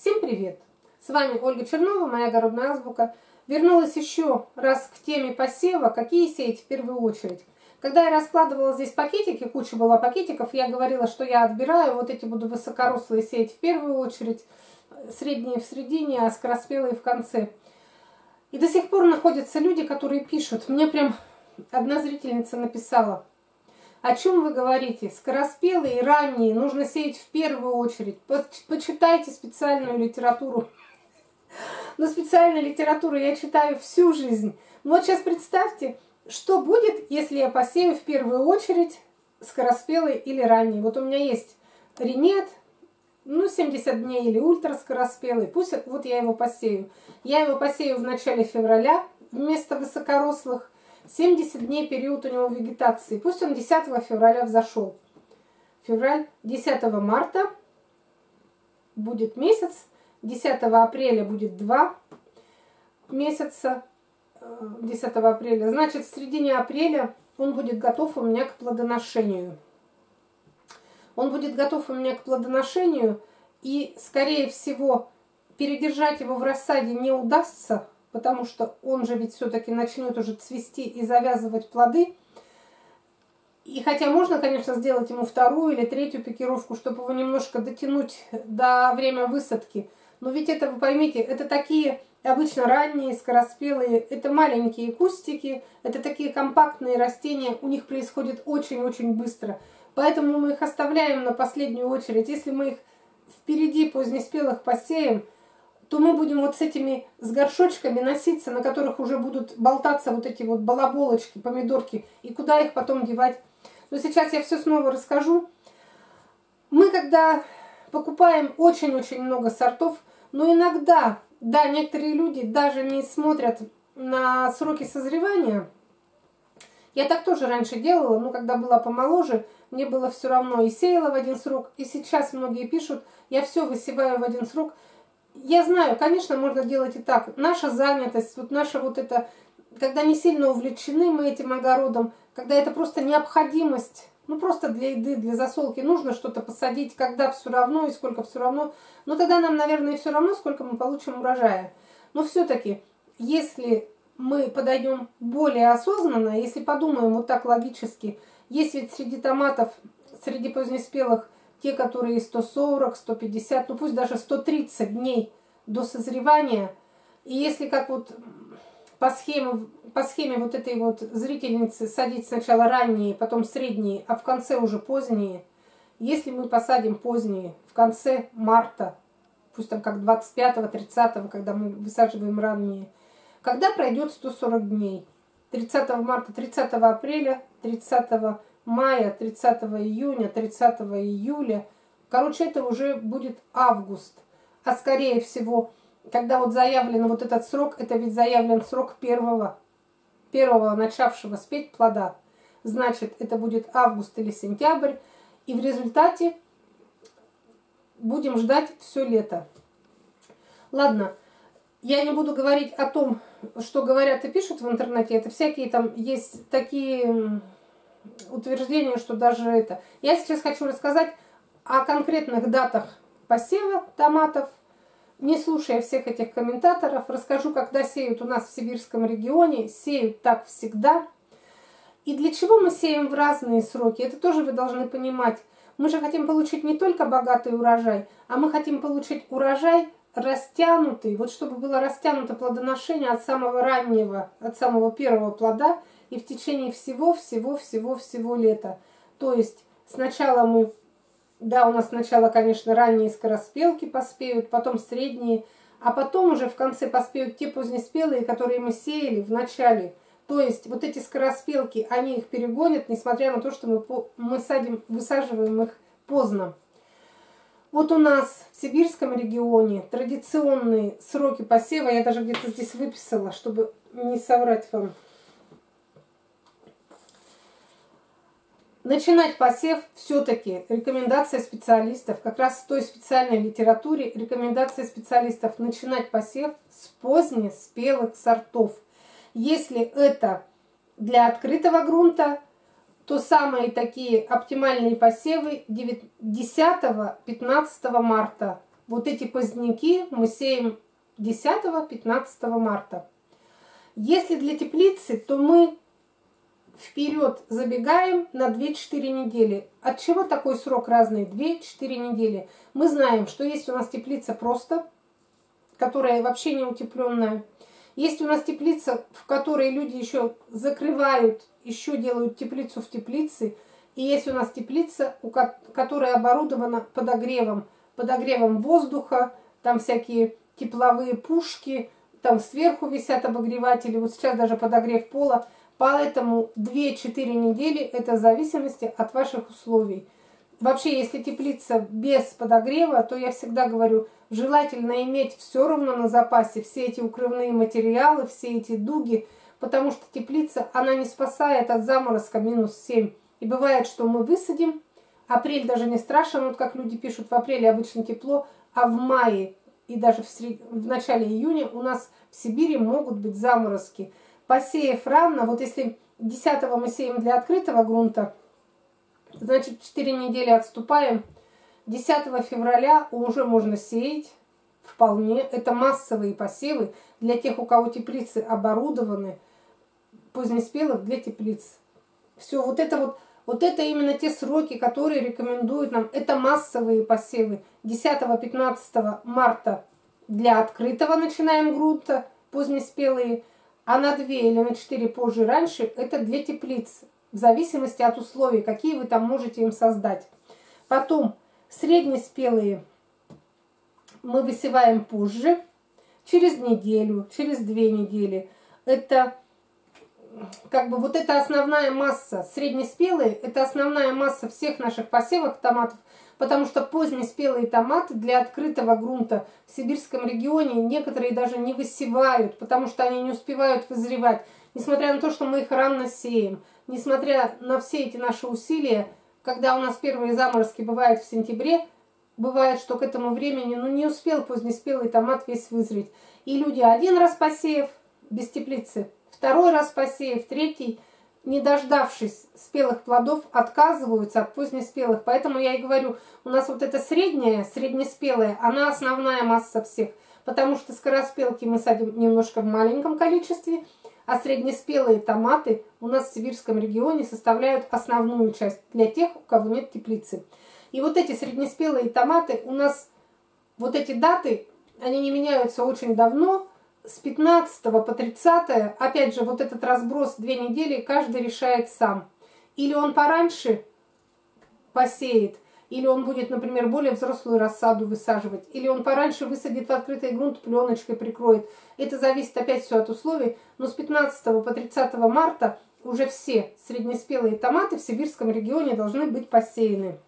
Всем привет! С вами Ольга Чернова, моя огородная азбука. Вернулась еще раз к теме посева, какие сеять в первую очередь. Когда я раскладывала здесь пакетики, куча была пакетиков, я говорила, что я отбираю, вот эти буду высокорослые сеять в первую очередь, средние в середине, а скороспелые в конце. И до сих пор находятся люди, которые пишут. Мне прям одна зрительница написала – о чем вы говорите? Скороспелые и ранние нужно сеять в первую очередь. Почитайте специальную литературу. Но специальную литературу я читаю всю жизнь. Вот сейчас представьте, что будет, если я посею в первую очередь скороспелый или ранний. Вот у меня есть ренет, ну, 70 дней или ультраскороспелый. Пусть вот я его посею. Я его посею в начале февраля вместо высокорослых. 70 дней период у него вегетации. Пусть он 10 февраля взошел. Февраль 10 марта будет месяц, 10 апреля будет два месяца, 10 э, апреля. Значит, в середине апреля он будет готов у меня к плодоношению. Он будет готов у меня к плодоношению, и, скорее всего, передержать его в рассаде не удастся, потому что он же ведь все-таки начнет уже цвести и завязывать плоды. И хотя можно, конечно, сделать ему вторую или третью пикировку, чтобы его немножко дотянуть до время высадки, но ведь это, вы поймите, это такие обычно ранние, скороспелые, это маленькие кустики, это такие компактные растения, у них происходит очень-очень быстро. Поэтому мы их оставляем на последнюю очередь. Если мы их впереди позднеспелых посеем, то мы будем вот с этими, с горшочками носиться, на которых уже будут болтаться вот эти вот балаболочки, помидорки, и куда их потом девать. Но сейчас я все снова расскажу. Мы когда покупаем очень-очень много сортов, но иногда, да, некоторые люди даже не смотрят на сроки созревания. Я так тоже раньше делала, но когда была помоложе, мне было все равно и сеяла в один срок, и сейчас многие пишут, я все высеваю в один срок – я знаю, конечно, можно делать и так. Наша занятость, вот наша вот это, когда не сильно увлечены мы этим огородом, когда это просто необходимость, ну просто для еды, для засолки нужно что-то посадить, когда все равно и сколько все равно, ну тогда нам, наверное, все равно, сколько мы получим урожая. Но все-таки, если мы подойдем более осознанно, если подумаем вот так логически, есть ведь среди томатов, среди позднеспелых те, которые 140, 150, ну пусть даже 130 дней до созревания. И если как вот по схеме, по схеме вот этой вот зрительницы садить сначала ранние, потом средние, а в конце уже поздние, если мы посадим поздние в конце марта, пусть там как 25-30, когда мы высаживаем ранние, когда пройдет 140 дней? 30 марта, 30 апреля, 30 мая, 30 июня, 30 июля. Короче, это уже будет август. А скорее всего, когда вот заявлен вот этот срок, это ведь заявлен срок первого, первого начавшего спеть плода. Значит, это будет август или сентябрь. И в результате будем ждать все лето. Ладно, я не буду говорить о том, что говорят и пишут в интернете. Это всякие там есть такие утверждение, что даже это... Я сейчас хочу рассказать о конкретных датах посева томатов, не слушая всех этих комментаторов, расскажу, когда сеют у нас в сибирском регионе. Сеют так всегда. И для чего мы сеем в разные сроки, это тоже вы должны понимать. Мы же хотим получить не только богатый урожай, а мы хотим получить урожай растянутый, вот чтобы было растянуто плодоношение от самого раннего, от самого первого плода и в течение всего-всего-всего-всего лета. То есть сначала мы, да, у нас сначала, конечно, ранние скороспелки поспеют, потом средние, а потом уже в конце поспеют те позднеспелые, которые мы сеяли в начале. То есть вот эти скороспелки, они их перегонят, несмотря на то, что мы, мы садим, высаживаем их поздно. Вот у нас в сибирском регионе традиционные сроки посева, я даже где-то здесь выписала, чтобы не соврать вам. Начинать посев все-таки рекомендация специалистов, как раз в той специальной литературе рекомендация специалистов начинать посев с поздних спелых сортов. Если это для открытого грунта, то самые такие оптимальные посевы 10-15 марта. Вот эти поздняки мы сеем 10-15 марта. Если для теплицы, то мы вперед забегаем на 2-4 недели. От чего такой срок разный? 2-4 недели. Мы знаем, что есть у нас теплица просто, которая вообще не утепленная. Есть у нас теплица, в которой люди еще закрывают, еще делают теплицу в теплице. И есть у нас теплица, которая оборудована подогревом. Подогревом воздуха, там всякие тепловые пушки, там сверху висят обогреватели, вот сейчас даже подогрев пола. Поэтому 2-4 недели это в зависимости от ваших условий. Вообще, если теплица без подогрева, то я всегда говорю, желательно иметь все равно на запасе все эти укрывные материалы, все эти дуги, потому что теплица, она не спасает от заморозка минус 7. И бывает, что мы высадим, апрель даже не страшен, вот как люди пишут, в апреле обычно тепло, а в мае и даже в, сред... в начале июня у нас в Сибири могут быть заморозки. Посеяв рано, вот если 10 мы сеем для открытого грунта, значит 4 недели отступаем. 10 февраля уже можно сеять вполне. Это массовые посевы для тех, у кого теплицы оборудованы, позднеспелых для теплиц. Все, вот это вот вот это именно те сроки, которые рекомендуют нам. Это массовые посевы. 10-15 марта для открытого начинаем грунта, позднеспелые, а на 2 или на 4 позже раньше это для теплиц, в зависимости от условий, какие вы там можете им создать. Потом среднеспелые мы высеваем позже, через неделю, через две недели. Это как бы вот эта основная масса, среднеспелые, это основная масса всех наших посевов томатов, потому что позднеспелые томаты для открытого грунта в сибирском регионе некоторые даже не высевают, потому что они не успевают вызревать. Несмотря на то, что мы их рано сеем, несмотря на все эти наши усилия, когда у нас первые заморозки бывают в сентябре, бывает, что к этому времени ну, не успел позднеспелый томат весь вызреть. И люди один раз посеяв без теплицы, Второй раз посеяв, третий, не дождавшись спелых плодов, отказываются от позднеспелых. Поэтому я и говорю, у нас вот эта средняя, среднеспелая, она основная масса всех. Потому что скороспелки мы садим немножко в маленьком количестве, а среднеспелые томаты у нас в сибирском регионе составляют основную часть для тех, у кого нет теплицы. И вот эти среднеспелые томаты у нас, вот эти даты, они не меняются очень давно, с 15 по 30, опять же, вот этот разброс две недели, каждый решает сам. Или он пораньше посеет, или он будет, например, более взрослую рассаду высаживать, или он пораньше высадит в открытый грунт, пленочкой прикроет. Это зависит опять все от условий, но с 15 по 30 марта уже все среднеспелые томаты в сибирском регионе должны быть посеяны.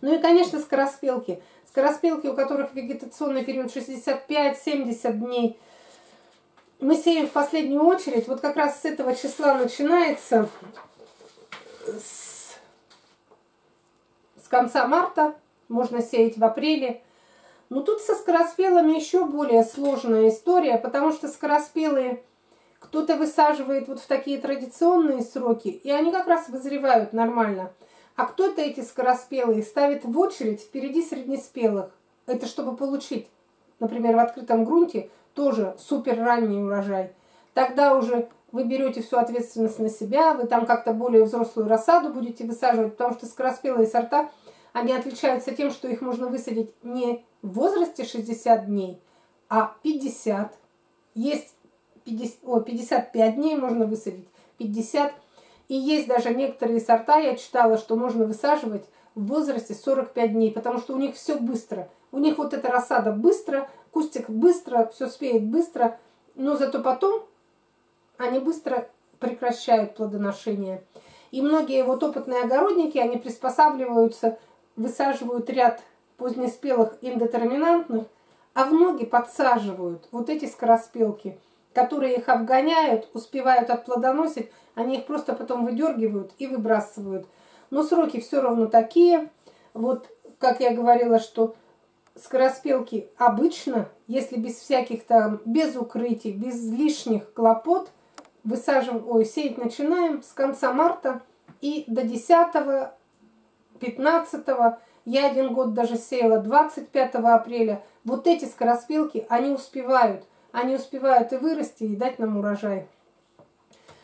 Ну и, конечно, скороспелки. Скороспелки, у которых вегетационный период 65-70 дней. Мы сеем в последнюю очередь, вот как раз с этого числа начинается, с, с конца марта, можно сеять в апреле. Но тут со скороспелыми еще более сложная история, потому что скороспелые кто-то высаживает вот в такие традиционные сроки, и они как раз вызревают нормально – а кто-то эти скороспелые ставит в очередь впереди среднеспелых. Это чтобы получить, например, в открытом грунте тоже супер ранний урожай. Тогда уже вы берете всю ответственность на себя, вы там как-то более взрослую рассаду будете высаживать, потому что скороспелые сорта, они отличаются тем, что их можно высадить не в возрасте 60 дней, а 50. Есть 50, о, 55 дней можно высадить, 50 и есть даже некоторые сорта, я читала, что можно высаживать в возрасте 45 дней, потому что у них все быстро. У них вот эта рассада быстро, кустик быстро, все спеет быстро, но зато потом они быстро прекращают плодоношение. И многие вот опытные огородники, они приспосабливаются, высаживают ряд позднеспелых индетерминантных, а в ноги подсаживают вот эти скороспелки, которые их обгоняют, успевают отплодоносить, они их просто потом выдергивают и выбрасывают. Но сроки все равно такие. Вот, как я говорила, что скороспелки обычно, если без всяких там, без укрытий, без лишних клопот, высаживаем, ой, сеять начинаем с конца марта и до 10 15 Я один год даже сеяла 25 апреля. Вот эти скороспелки, они успевают. Они успевают и вырасти, и дать нам урожай.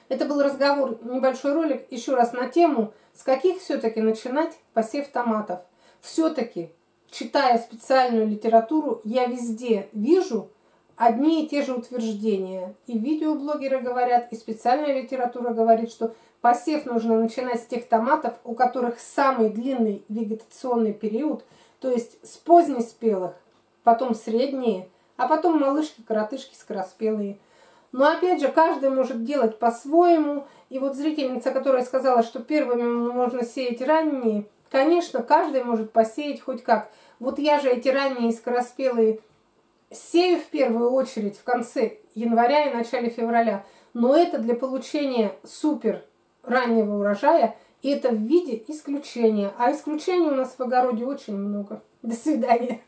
Это был разговор, небольшой ролик, еще раз на тему, с каких все-таки начинать посев томатов. Все-таки, читая специальную литературу, я везде вижу одни и те же утверждения. И видеоблогеры говорят, и специальная литература говорит, что посев нужно начинать с тех томатов, у которых самый длинный вегетационный период, то есть с позднеспелых, потом средние, а потом малышки, коротышки, скороспелые – но опять же, каждый может делать по-своему. И вот зрительница, которая сказала, что первыми можно сеять ранние, конечно, каждый может посеять хоть как. Вот я же эти ранние скороспелые сею в первую очередь в конце января и начале февраля. Но это для получения супер раннего урожая, и это в виде исключения. А исключений у нас в огороде очень много. До свидания.